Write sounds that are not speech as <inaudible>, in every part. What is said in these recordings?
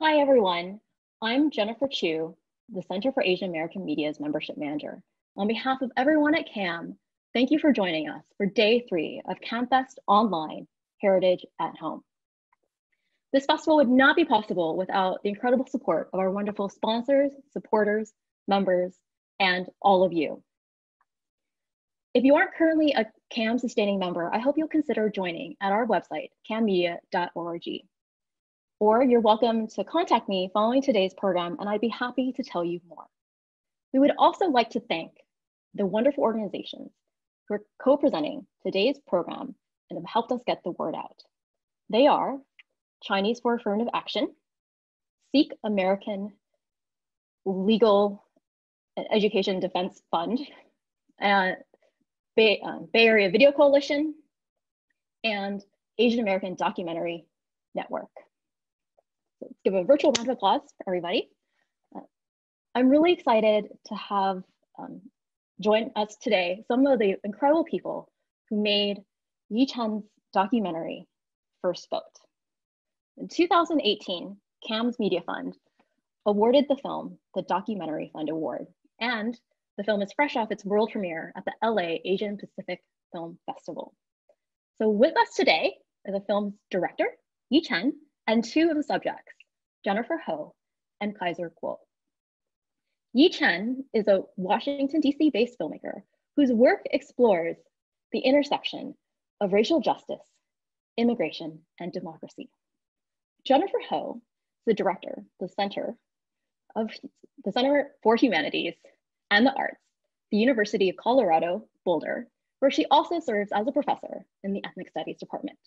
Hi, everyone. I'm Jennifer Chu, the Center for Asian American Media's membership manager. On behalf of everyone at CAAM, thank you for joining us for day three of CAAMFest Online Heritage at Home. This festival would not be possible without the incredible support of our wonderful sponsors, supporters, members, and all of you. If you aren't currently a CAAM sustaining member, I hope you'll consider joining at our website, caamedia.org. Or you're welcome to contact me following today's program and I'd be happy to tell you more. We would also like to thank the wonderful organizations who are co-presenting today's program and have helped us get the word out. They are Chinese for Affirmative Action, Sikh American Legal Education Defense Fund, and Bay, um, Bay Area Video Coalition, and Asian American Documentary Network. Give a virtual round of applause for everybody. Uh, I'm really excited to have um, join us today some of the incredible people who made Yi Chen's documentary First Vote. In 2018, CAAM's Media Fund awarded the film the Documentary Fund Award, and the film is fresh off its world premiere at the LA Asian Pacific Film Festival. So with us today are the film's director, Yi Chen, and two of the subjects, Jennifer Ho and Kaiser Kuo. Yi Chen is a Washington, DC based filmmaker whose work explores the intersection of racial justice, immigration, and democracy. Jennifer Ho is the director, the Center of the Center for Humanities and the Arts, the University of Colorado, Boulder, where she also serves as a professor in the Ethnic Studies Department.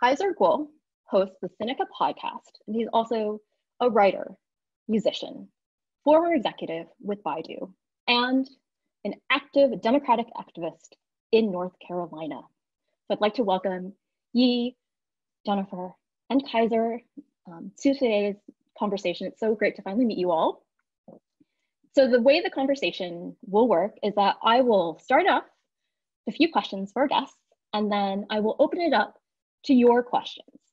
Kaiser Kuo hosts the Sinica podcast, and he's also a writer, musician, former executive with Baidu, and an active Democratic activist in North Carolina. So I'd like to welcome Yi, Jennifer, and Kaiser um, to today's conversation. It's so great to finally meet you all. So the way the conversation will work is that I will start off with a few questions for our guests, and then I will open it up to your questions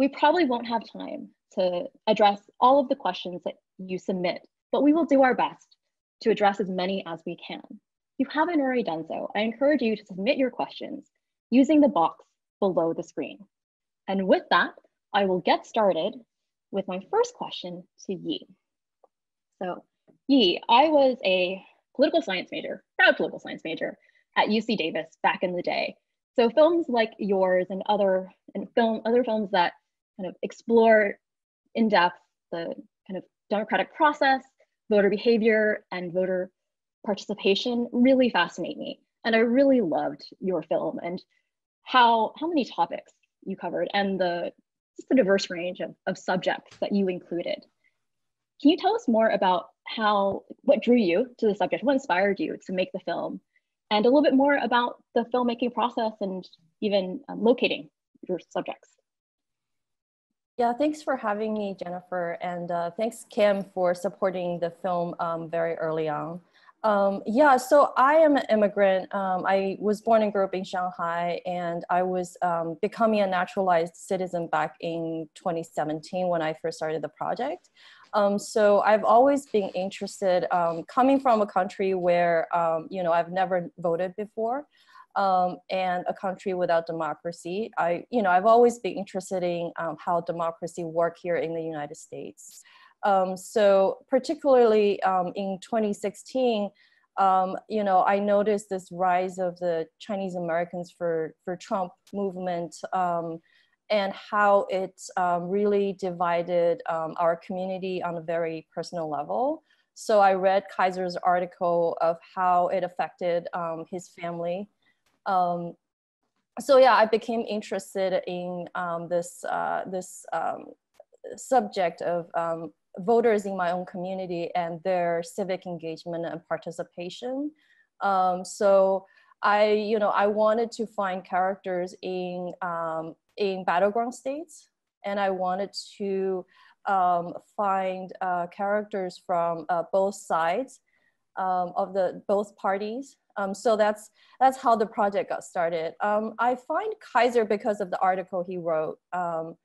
we probably won't have time to address all of the questions that you submit, but we will do our best to address as many as we can. If you haven't already done so, I encourage you to submit your questions using the box below the screen. And with that, I will get started with my first question to Yi. So Yi, I was a political science major, proud political science major at UC Davis back in the day. So films like yours and other and film other films that kind of explore in depth the kind of democratic process, voter behavior, and voter participation really fascinate me. And I really loved your film and how, how many topics you covered and the, just the diverse range of, of subjects that you included. Can you tell us more about how, what drew you to the subject, what inspired you to make the film, and a little bit more about the filmmaking process and even um, locating your subjects? Yeah, thanks for having me, Jennifer, and uh, thanks, CAAM, for supporting the film um, very early on. Um, yeah, so I am an immigrant. Um, I was born and grew up in Shanghai, and I was um, becoming a naturalized citizen back in 2017 when I first started the project. Um, so I've always been interested, um, coming from a country where, you know, I've never voted before um, and a country without democracy. I, you know, I've always been interested in um, how democracy work here in the United States. Um, so particularly um, in 2016, um, you know, I noticed this rise of the Chinese Americans for, for Trump movement um, and how it really divided our community on a very personal level. So I read Kaiser's article of how it affected his family um, so yeah, I became interested in um, this uh, this um, subject of um, voters in my own community and their civic engagement and participation. Um, so I, you know, I wanted to find characters in um, in battleground states, and I wanted to find uh, characters from uh, both sides of the both parties um, so that's that's how the project got started. Um, I find Kaiser because of the article he wrote. Um,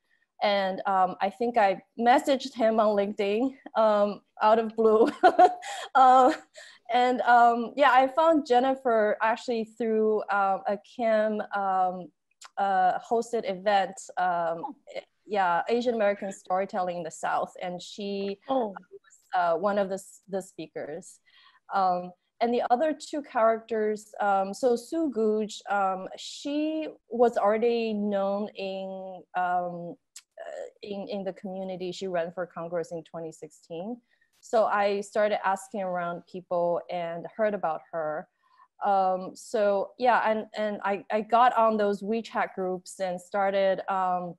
and um, I think I messaged him on LinkedIn um, out of blue. <laughs> uh, and um, yeah, I found Jennifer actually through um, a CAAM um, uh, hosted event. Um, yeah, Asian American storytelling in the South, and she oh. was uh, one of the the speakers. Um, and the other two characters, um, so Sue Googe, um, she was already known in, um, uh, in, in the community. She ran for Congress in 2016. So I started asking around people and heard about her. Um, so yeah, and, and I, I got on those WeChat groups and started um,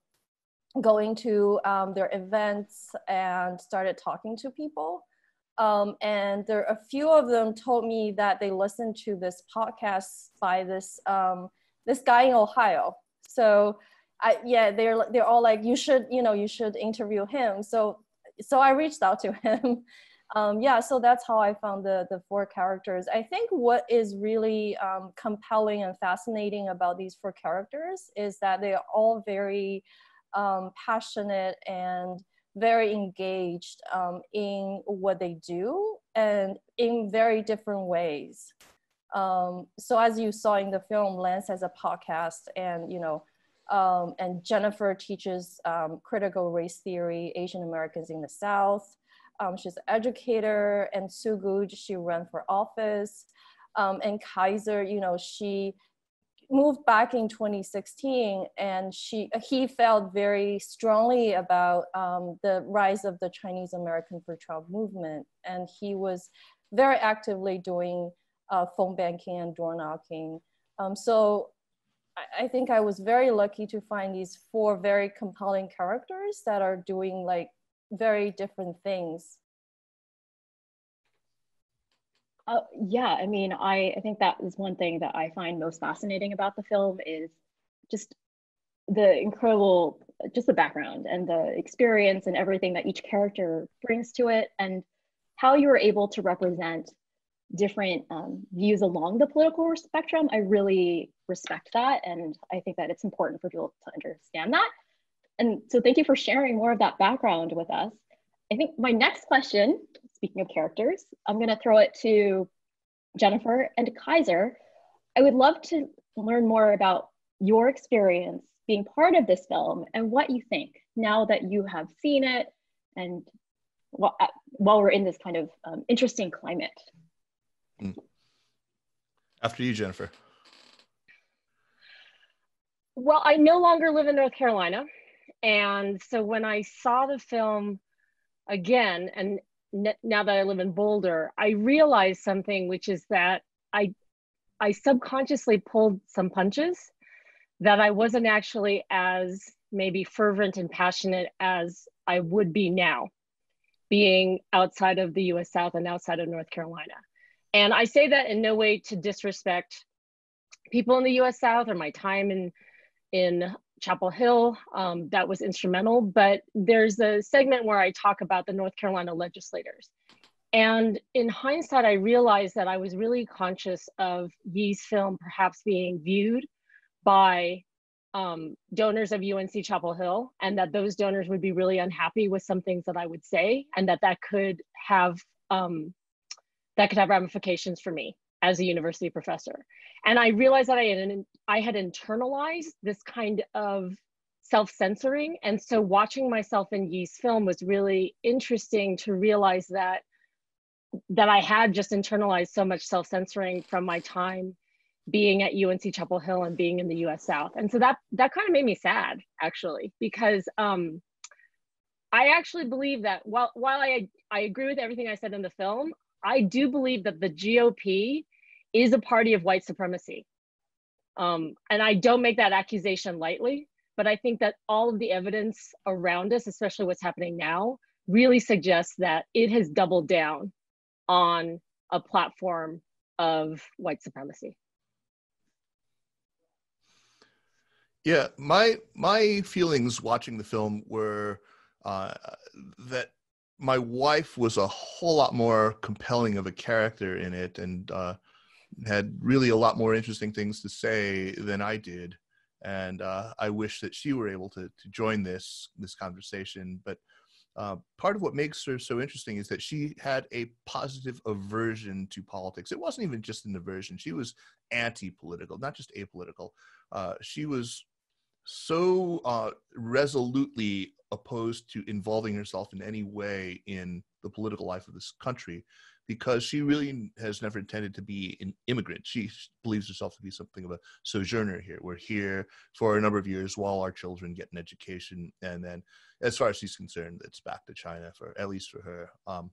going to um, their events and started talking to people. Um, and there are a few of them told me that they listened to this podcast by this um, this guy in Ohio. So I, yeah, they're they're all like, you should you know you should interview him. So so I reached out to <laughs> him. Um, yeah, so that's how I found the the four characters. I think what is really um, compelling and fascinating about these four characters is that they are all very um, passionate and very engaged um, in what they do and in very different ways. Um, so as you saw in the film, Lance has a podcast and, you know, um, and Jennifer teaches um, critical race theory, Asian Americans in the South. Um, she's an educator and Googe, she ran for office. Um, and Kaiser, you know, she moved back in 2016 and she he felt very strongly about um, the rise of the Chinese American for Trump movement and he was very actively doing uh, phone banking and door knocking. Um, so I think I was very lucky to find these four very compelling characters that are doing like very different things uh, yeah, I mean, I, I think that is one thing that I find most fascinating about the film is just the incredible, just the background and the experience and everything that each character brings to it, and how you were able to represent different um, views along the political spectrum. I really respect that, and I think that it's important for people to understand that. And so, thank you for sharing more of that background with us. I think my next question speaking of characters, I'm going to throw it to Jennifer and Kaiser. I would love to learn more about your experience being part of this film and what you think now that you have seen it and while, uh, while we're in this kind of um, interesting climate. Hmm. After you, Jennifer. Well, I no longer live in North Carolina. And so when I saw the film again, and now that I live in Boulder, I realized something, which is that I, I subconsciously pulled some punches that I wasn't actually as maybe fervent and passionate as I would be now, being outside of the US South and outside of North Carolina. And I say that in no way to disrespect people in the US South or my time in, in Chapel Hill um, that was instrumental, but there's a segment where I talk about the North Carolina legislators. And in hindsight, I realized that I was really conscious of Yi's film perhaps being viewed by um, donors of UNC Chapel Hill, and that those donors would be really unhappy with some things that I would say, and that that could have um, that could have ramifications for me as a university professor. And I realized that I had, I had internalized this kind of self-censoring. And so watching myself in Yi's film was really interesting to realize that that I had just internalized so much self-censoring from my time being at UNC Chapel Hill and being in the US South. And so that that kind of made me sad actually, because um, I actually believe that while while I I agree with everything I said in the film, I do believe that the GOP is a party of white supremacy. Um, and I don't make that accusation lightly, but I think that all of the evidence around us, especially what's happening now, really suggests that it has doubled down on a platform of white supremacy. Yeah, my my feelings watching the film were uh, that my wife was a whole lot more compelling of a character in it and uh, had really a lot more interesting things to say than I did. and uh, I wish that she were able to to join this this conversation. But uh, part of what makes her so interesting is that she had a positive aversion to politics. It wasn't even just an aversion; she was anti-political, not just apolitical. Uh, she was so uh, resolutely opposed to involving herself in any way in the political life of this country because she really has never intended to be an immigrant. She believes herself to be something of a sojourner here. We're here for a number of years while our children get an education, and then, as far as she's concerned, it's back to China for at least for her. Um,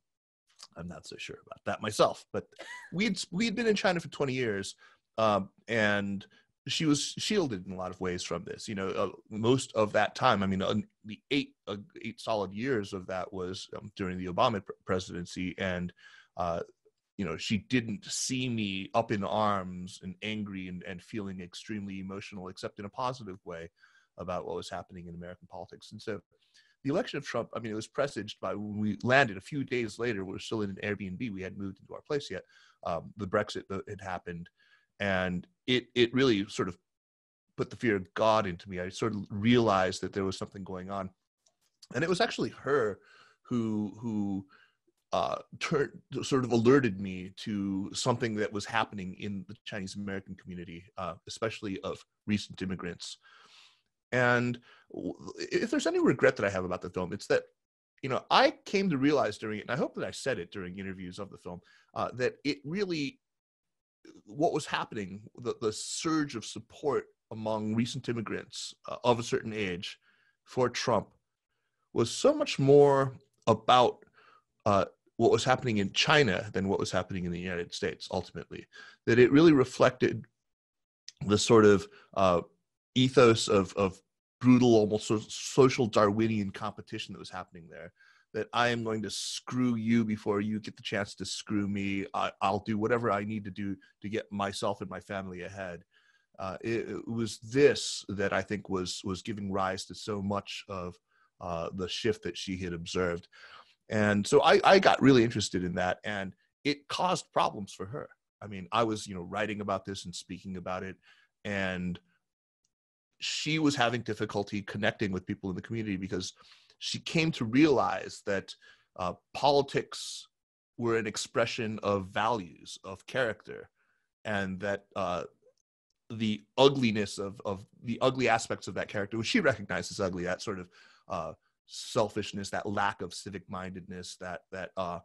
I'm not so sure about that myself, but we'd we'd been in China for 20 years, um, and she was shielded in a lot of ways from this. You know, uh, most of that time, I mean, uh, the eight uh, eight solid years of that was um, during the Obama presidency, and uh, you know, she didn't see me up in arms and angry and, and feeling extremely emotional, except in a positive way about what was happening in American politics. And so, the election of Trump, I mean, it was presaged by when we landed a few days later. We were still in an Airbnb. We hadn't moved into our place yet. Um, the Brexit had happened and it it really sort of put the fear of God into me. I sort of realized that there was something going on, and it was actually her who who uh, turned sort of alerted me to something that was happening in the Chinese American community, uh, especially of recent immigrants. And if there's any regret that I have about the film, it's that you know I came to realize during it, and I hope that I said it during interviews of the film, uh, that it really what was happening, the, the surge of support among recent immigrants uh, of a certain age for Trump was so much more about uh, what was happening in China than what was happening in the United States ultimately. That it really reflected the sort of uh, ethos of, of brutal, almost social Darwinian competition that was happening there that I am going to screw you before you get the chance to screw me. I, will do whatever I need to do to get myself and my family ahead. Uh, it, it, was this that I think was was giving rise to so much of uh, the shift that she had observed, and so I, I got really interested in that, and it caused problems for her. I mean, I was you know writing about this and speaking about it, and she was having difficulty connecting with people in the community because she came to realize that uh, politics were an expression of values, of character, and that uh, the ugliness of, of the ugly aspects of that character, which she recognized as ugly, that sort of uh, selfishness, that lack of civic mindedness, that that uh,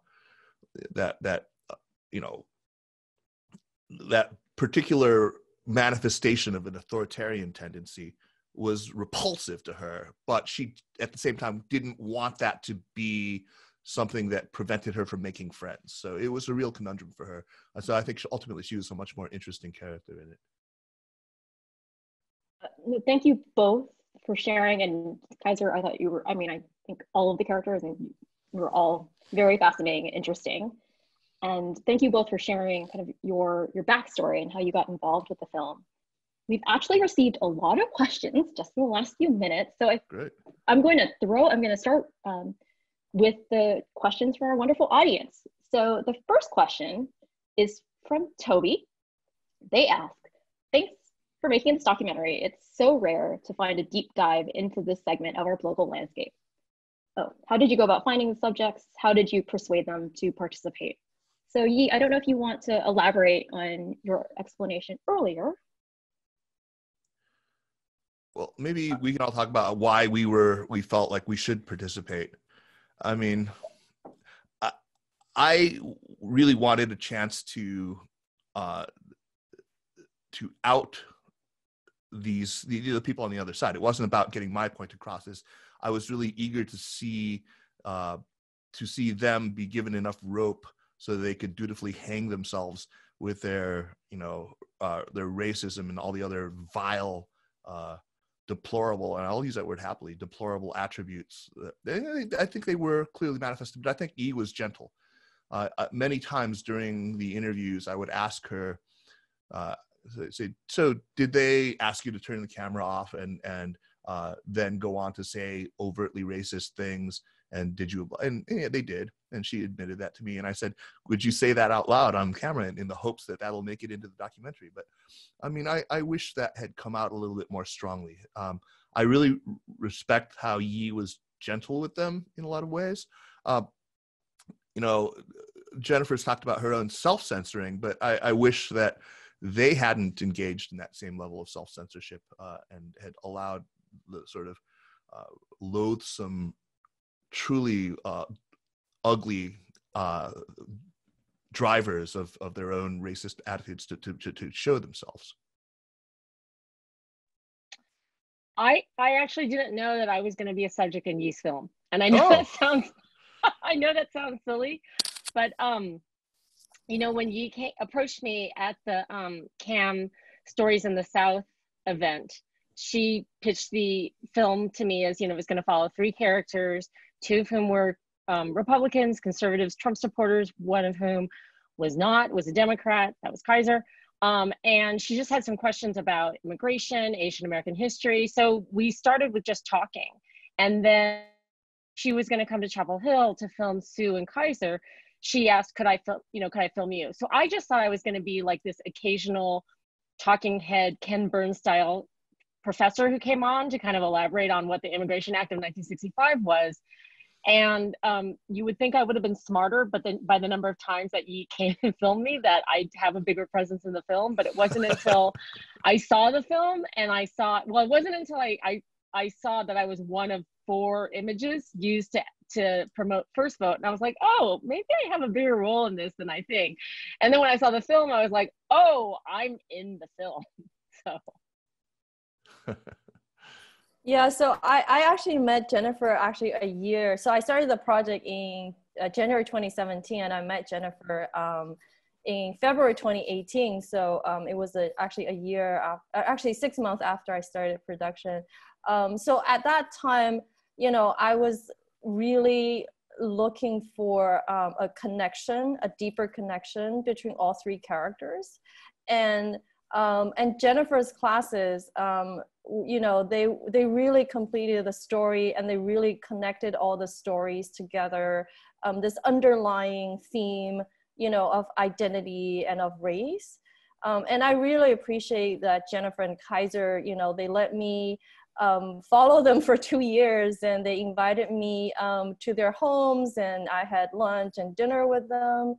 that that uh, you know that particular manifestation of an authoritarian tendency was repulsive to her, but she at the same time didn't want that to be something that prevented her from making friends. So it was a real conundrum for her. So I think she, ultimately she was a much more interesting character in it. Uh, thank you both for sharing. And Kaiser, I thought you were, I mean, I think all of the characters were all very fascinating and interesting. And thank you both for sharing kind of your, your backstory and how you got involved with the film. We've actually received a lot of questions just in the last few minutes. So I, I'm going to throw, I'm going to start um, with the questions from our wonderful audience. So the first question is from Toby. They ask, thanks for making this documentary. It's so rare to find a deep dive into this segment of our political landscape. Oh, how did you go about finding the subjects? How did you persuade them to participate? So Yi, I don't know if you want to elaborate on your explanation earlier well maybe we can all talk about why we were we felt like we should participate. I mean i, I really wanted a chance to uh to out these the, the people on the other side. It wasn't about getting my point across. This i was really eager to see uh to see them be given enough rope so they could dutifully hang themselves with their you know uh, their racism and all the other vile uh, deplorable, and I'll use that word happily, deplorable attributes. I think they were clearly manifested, but I think E was gentle. Uh, uh, many times during the interviews, I would ask her, uh, say, so did they ask you to turn the camera off and and uh, then go on to say overtly racist things? and did you and yeah, they did. And she admitted that to me. And i said would you say that out loud on camera in, in the hopes that that'll make it into the documentary? But i mean i, I wish that had come out a little bit more strongly. Um, i really respect how yi was gentle with them in a lot of ways. Uh, you know jennifer's talked about her own self-censoring but I, I wish that they hadn't engaged in that same level of self-censorship uh, and had allowed the sort of uh, loathsome truly uh, ugly uh, drivers of, of their own racist attitudes to, to, to, to show themselves. I I actually didn't know that I was going to be a subject in Yi's film, and I know Oh. that sounds <laughs> I know that sounds silly, but um, you know when Yi came, approached me at the um CAAM Stories in the South event, she pitched the film to me as you know it was going to follow three characters, two of whom were um, Republicans, conservatives, Trump supporters, one of whom was not, was a Democrat, that was Kaiser. Um, and she just had some questions about immigration, Asian American history. So we started with just talking. And then she was going to come to Chapel Hill to film Sue and Kaiser. She asked, could I film, you know, could I film you? So I just thought I was going to be like this occasional talking head, Ken Burns style professor who came on to kind of elaborate on what the Immigration Act of 1965 was. And um, you would think I would have been smarter, but then by the number of times that you <laughs> came and filmed me, that I'd have a bigger presence in the film. But it wasn't until I saw the film and I saw, well, it wasn't until I, I, I saw that I was one of four images used to, to promote First Vote. And I was like, oh, maybe I have a bigger role in this than I think. And then when I saw the film, I was like, oh, I'm in the film. <laughs> So. Yeah, so I, I actually met Jennifer actually a year. So I started the project in uh, January 2017, and I met Jennifer um, in February 2018. So um, it was a, actually a year, after, actually six months after I started production. Um, so at that time, you know, I was really looking for um, a connection, a deeper connection between all three characters, and um, and Jennifer's classes, um, you know, they they really completed the story and they really connected all the stories together. Um, this underlying theme, you know, of identity and of race. Um, and I really appreciate that Jennifer and Kaiser, you know, they let me um, follow them <laughs> for two years and they invited me um, to their homes and I had lunch and dinner with them.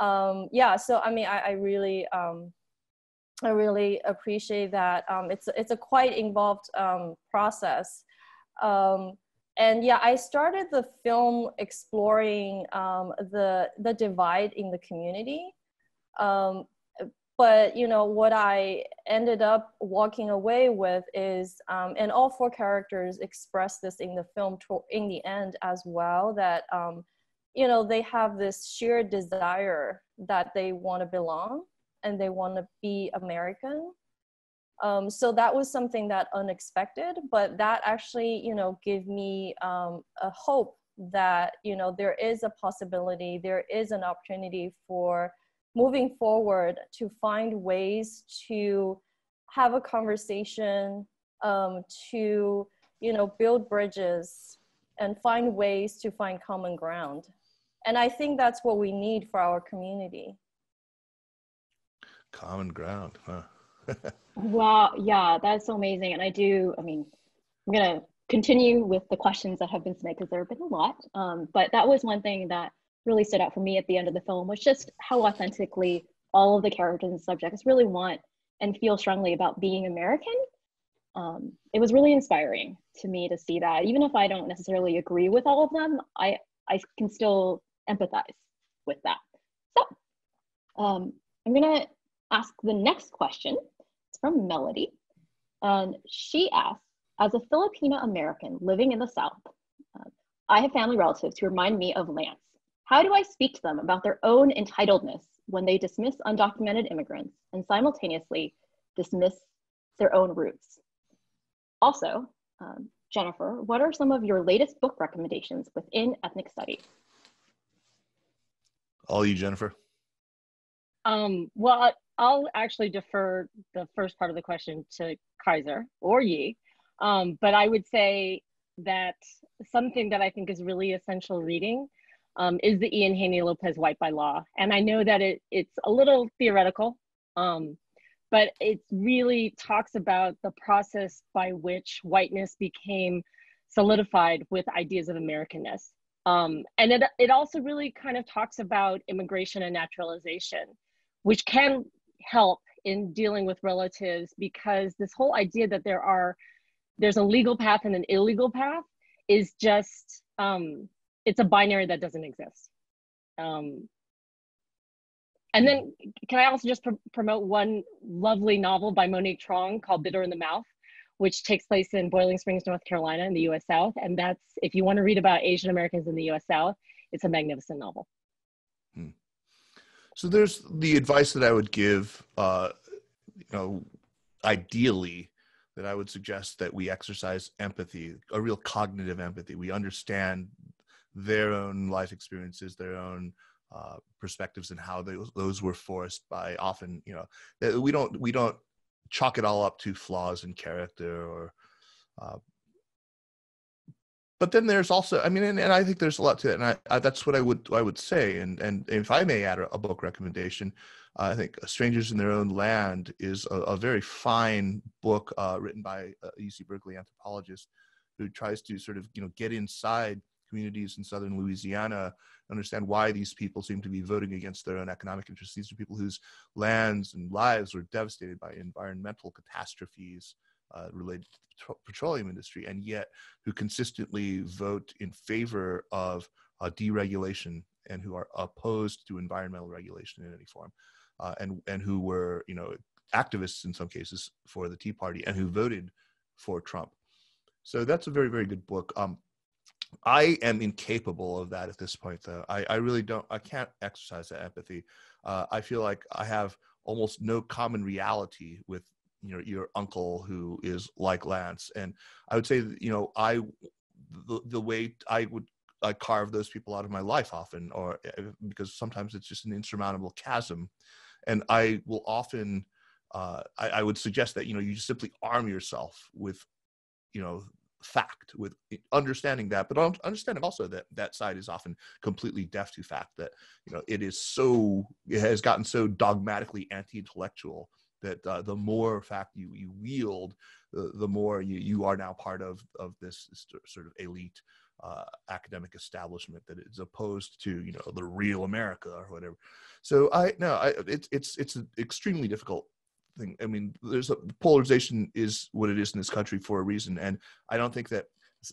Um, yeah, so I mean, I, I really, um, I really appreciate that. Um, it's it's a quite involved um, process, um, and yeah, I started the film exploring um, the the divide in the community. Um, but you know what I ended up walking away with is, um, and all four characters express this in the film in the end as well. That you know they have this sheer desire that they want to belong and they want to be American. Um, so that was something that unexpected, but that actually, you know, gave me um, a hope that, you know, there is a possibility, there is an opportunity for moving forward to find ways to have a conversation, um, to, you know, build bridges and find ways to find common ground. And I think that's what we need for our community. Common ground, huh? Wow, yeah, that's so amazing. And I do, I mean, I'm gonna continue with the questions that have been submitted because there have been a lot. Um, but that was one thing that really stood out for me at the end of the film was just how authentically all of the characters and subjects really want and feel strongly about being American. Um, it was really inspiring to me to see that. Even if I don't necessarily agree with all of them, I, I can still empathize with that. So um, I'm gonna ask the next question. It's from Melody. And she asks, as a Filipino American living in the South, uh, I have family relatives who remind me of Lance. How do I speak to them about their own entitledness when they dismiss undocumented immigrants and simultaneously dismiss their own roots? Also, um, Jennifer, what are some of your latest book recommendations within ethnic studies? All you, Jennifer. Um, well, I- I'll actually defer the first part of the question to Kaiser or Yi. Um, but I would say that something that I think is really essential reading um, is the Ian Haney Lopez White by Law. And I know that it, it's a little theoretical, um, but it really talks about the process by which whiteness became solidified with ideas of Americanness. Um, and it, it also really kind of talks about immigration and naturalization, which can help in dealing with relatives because this whole idea that there are there's a legal path and an illegal path is just um, it's a binary that doesn't exist. Um, and then can I also just pr promote one lovely novel by Monique Truong called Bitter in the Mouth, which takes place in Boiling Springs, North Carolina in the US South. And that's, if you want to read about Asian Americans in the US South, it's a magnificent novel. Hmm. So there's the advice that I would give, uh, you know, ideally, that I would suggest that we exercise empathy, a real cognitive empathy. We understand their own life experiences, their own uh, perspectives, and how they, those were forced by often, you know, we don't we don't chalk it all up to flaws in character or. Uh, but then there's also, I mean, and, and, I think there's a lot to it, and I, I, that's what I would I would say. And and if I may add a, a book recommendation, uh, I think "Strangers in Their Own Land" is a, a very fine book uh, written by a UC Berkeley anthropologist who tries to sort of you know get inside communities in southern Louisiana, understand why these people seem to be voting against their own economic interests. These are people whose lands and lives were devastated by environmental catastrophes uh, related to the petroleum industry, and yet who consistently vote in favor of uh, deregulation and who are opposed to environmental regulation in any form, uh, and and who were you know activists in some cases for the Tea Party and who voted for Trump. So that's a very very good book. Um, I am incapable of that at this point, though. I, I really don't. I can't exercise that empathy. Uh, I feel like I have almost no common reality with you know your uncle who is like Lance, and I would say that, you know I the, the way I would I carve those people out of my life often, or eh, because sometimes it's just an insurmountable chasm, and I will often. Uh, I, I would suggest that you know you just simply arm yourself with you know fact with understanding that but understanding also that that side is often completely deaf to fact that you know it is so it has gotten so dogmatically anti-intellectual that uh, the more fact you you wield the, the more you you are now part of of this sort of elite uh, academic establishment that is opposed to you know the real America or whatever. So I no, I it's it's it's an extremely difficult thing. I mean, there's a polarization is what it is in this country for a reason, and I don't think that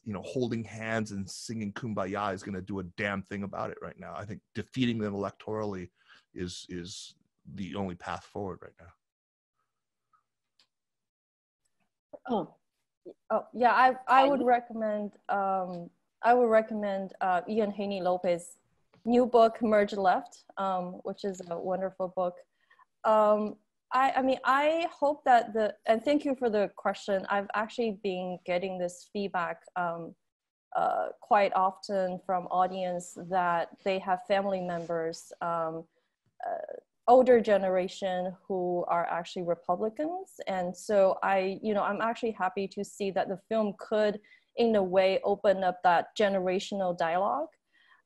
you know holding hands and singing "Kumbaya" is going to do a damn thing about it right now. I think defeating them electorally is is the only path forward right now. Oh, oh yeah, I I would recommend um, I would recommend uh, Ian Haney Lopez new book Merge Left, um, which is a wonderful book. Um, I, I mean, I hope that the, and thank you for the question. I've actually been getting this feedback um, uh, quite often from audience that they have family members, um, uh, older generation who are actually Republicans. And so I, you know, I'm actually happy to see that the film could, in a way, open up that generational dialogue.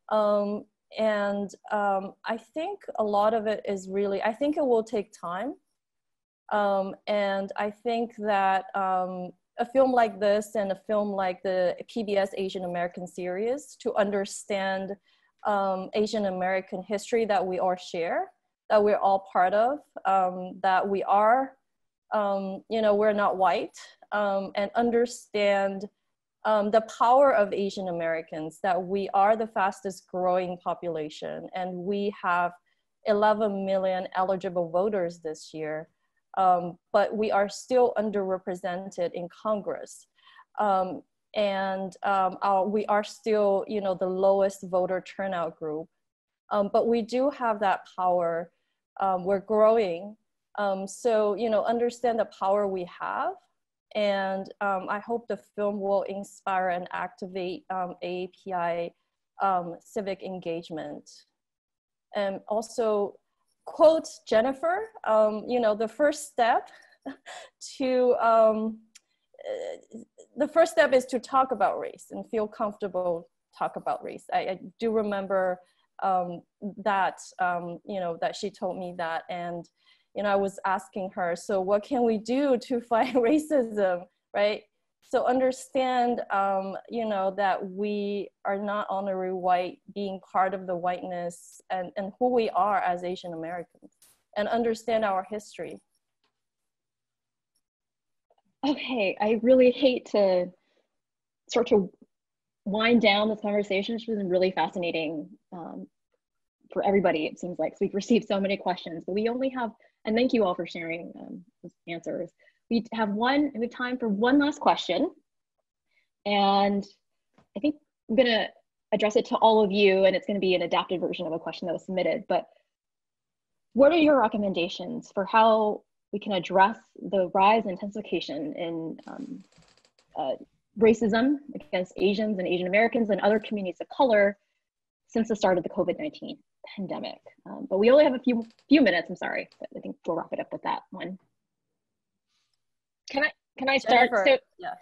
Um, and um, I think a lot of it is really, I think it will take time um, and I think that um, a film like this and a film like the PBS Asian American series to understand um, Asian American history that we all share, that we're all part of, um, that we are, um, you know, we're not white, um, and understand the power of Asian Americans, that we are the fastest growing population and we have 11 million eligible voters this year um, but we are still underrepresented in Congress. Um, and um, our, we are still, you know, the lowest voter turnout group. Um, but we do have that power. Um, we're growing. Um, so, you know, understand the power we have. And I hope the film will inspire and activate AAPI civic engagement. And also quote Jennifer, um, you know, the first step <laughs> to um, uh, the first step is to talk about race and feel comfortable talk about race. I, I do remember um, that um, you know that she told me that, and you know I was asking her, so what can we do <laughs> to fight <laughs> racism, right? So understand, um, you know, that we are not honorary white, being part of the whiteness and, and who we are as Asian Americans, and understand our history. Okay, I really hate to start to wind down this conversation. which has been really fascinating um, for everybody, it seems like. So we've received so many questions, but we only have, and thank you all for sharing um, answers. We have one, we have time for one last question. And I think I'm gonna address it to all of you, and it's gonna be an adapted version of a question that was submitted. But what are your recommendations for how we can address the rise and intensification in um, uh, racism against Asians and Asian Americans and other communities of color since the start of the COVID-19 pandemic. Um, but we only have a few few minutes, I'm sorry, but I think we'll wrap it up with that one. Can I can I start? Jennifer, so yeah.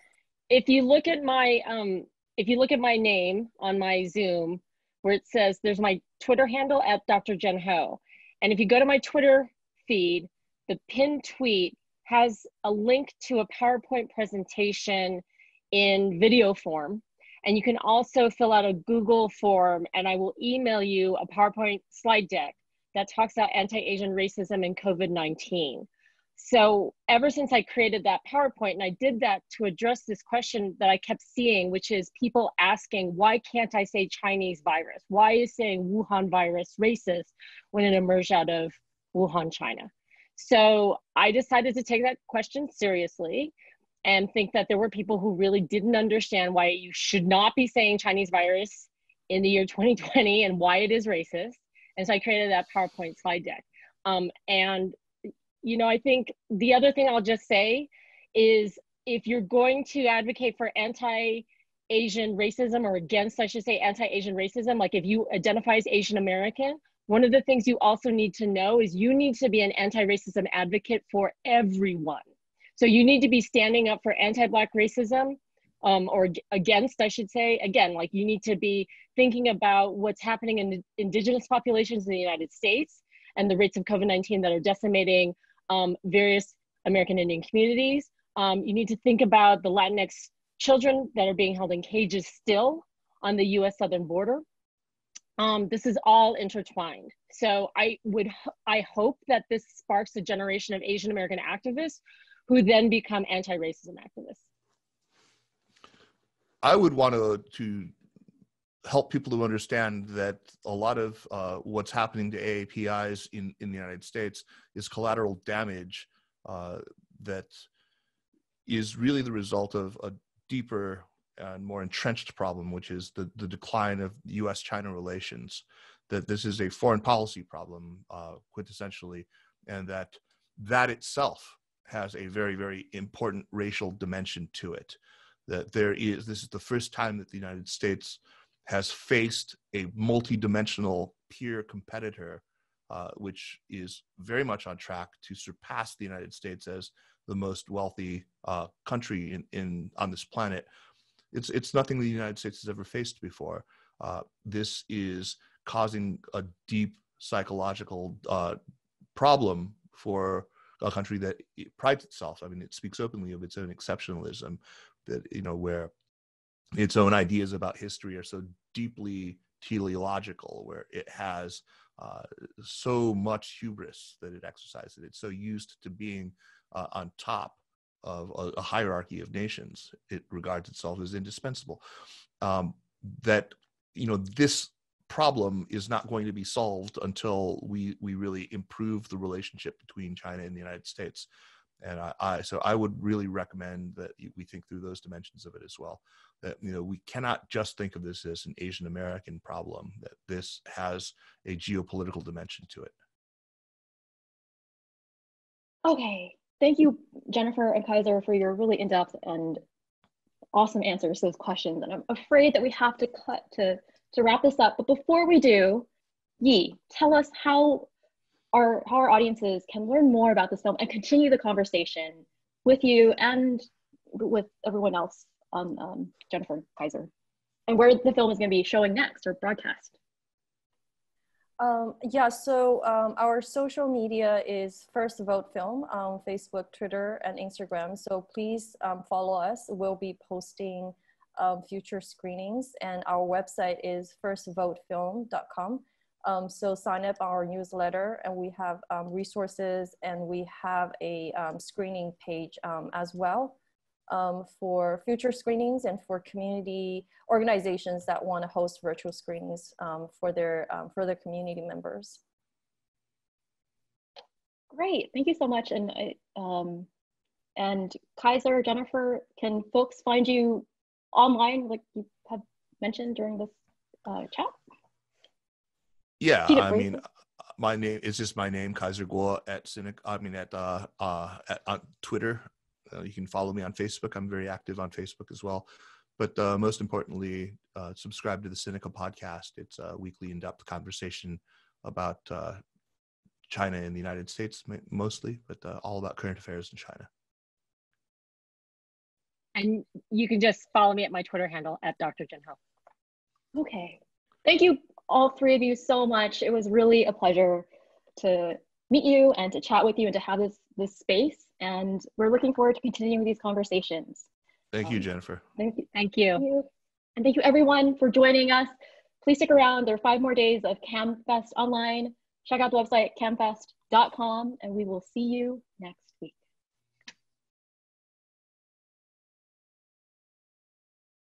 if you look at my um if you look at my name on my Zoom where it says there's my Twitter handle at Dr. Jen Ho. And if you go to my Twitter feed, the pinned tweet has a link to a PowerPoint presentation in video form. And you can also fill out a Google form and I will email you a PowerPoint slide deck that talks about anti-Asian racism and COVID-19. So ever since I created that PowerPoint, and I did that to address this question that I kept seeing, which is people asking, why can't I say Chinese virus? Why is saying Wuhan virus racist when it emerged out of Wuhan, China? So I decided to take that question seriously and think that there were people who really didn't understand why you should not be saying Chinese virus in the year <laughs> 2020 and why it is racist. And so I created that PowerPoint slide deck. Um, and, you know, I think the other thing I'll just say is if you're going to advocate for anti Asian racism or against, I should say, anti Asian racism, like if you identify as Asian American, one of the things you also need to know is you need to be an anti racism advocate for everyone so you need to be standing up for anti-Black racism um, or against, I should say. Again, like you need to be thinking about what's happening in indigenous populations in the United States and the rates of COVID-19 that are decimating um, various American Indian communities. Um, you need to think about the Latinx children that are being held in cages still on the US southern border. Um, this is all intertwined. So I would, I hope that this sparks a generation of Asian American activists who then become anti-racism activists. I would want to to help people to understand that a lot of uh, what's happening to AAPIs in, in the United States is collateral damage uh, that is really the result of a deeper and more entrenched problem, which is the, the decline of US China relations. That this is a foreign policy problem, uh, quintessentially, and that that itself has a very, very important racial dimension to it. That there is, this is the first time that the United States has faced a multidimensional peer competitor, uh, which is very much on track to surpass the United States as the most wealthy uh, country in, in on this planet. It's it's nothing the United States has ever faced before. Uh, this is causing a deep psychological uh, problem for a country that prides itself. I mean, it speaks openly of its own exceptionalism, that you know where its own ideas about history are so deeply teleological, where it has uh, so much hubris that it exercises. It's so used to being uh, on top of a, a, hierarchy of nations. It regards itself as indispensable. Um, that you know this problem is not going to be solved until we we really improve the relationship between China and the United States. And I, I, so I would really recommend that we think through those dimensions of it as well. That you know we cannot just think of this as an Asian American problem. That this has a geopolitical dimension to it. Okay, thank you, Jennifer and Kaiser, for your really in-depth and awesome answers to those questions. And I'm afraid that we have to cut to to wrap this up. But before we do, Yi, tell us how our how our audiences can learn more about this film and continue the conversation with you and with everyone else on um, Jennifer Kaiser and where the film is going to be showing next or broadcast. Um, yeah, so um, our social media is First Vote Film on Facebook, Twitter, and Instagram. So please um, follow us. We'll be posting um, future screenings, and our website is firstvotefilm.com. Um, so sign up on our newsletter, and we have um, resources, and we have a screening page as well um, for future screenings and for community organizations that want to host virtual screenings um, for their um, for their community members. Great, thank you so much. And um, and Kaiser, Jennifer, can folks find you online, like you have mentioned during this uh, chat? Yeah, I mean, my name is just my name, Kaiser Kuo at Cynic. I mean, at uh, uh, at on Twitter uh, you can follow me on Facebook. I'm very active on Facebook as well. But uh, most importantly, uh, subscribe to the Sinica podcast. It's a weekly in depth conversation about uh, China and the United States mostly, but uh, all about current affairs in China. And you can just follow me at my Twitter handle at Dr. Jen Ho. Okay. Thank you, all three of you, so much. It was really a pleasure to meet you and to chat with you and to have this this space. And we're looking forward to continuing these conversations. Thank you, um, Jennifer. Thank you. Thank you. Thank you. And thank you everyone for joining us. Please stick around. There are five more days of CAAMFest online. Check out the website caamfest.com and we will see you next week.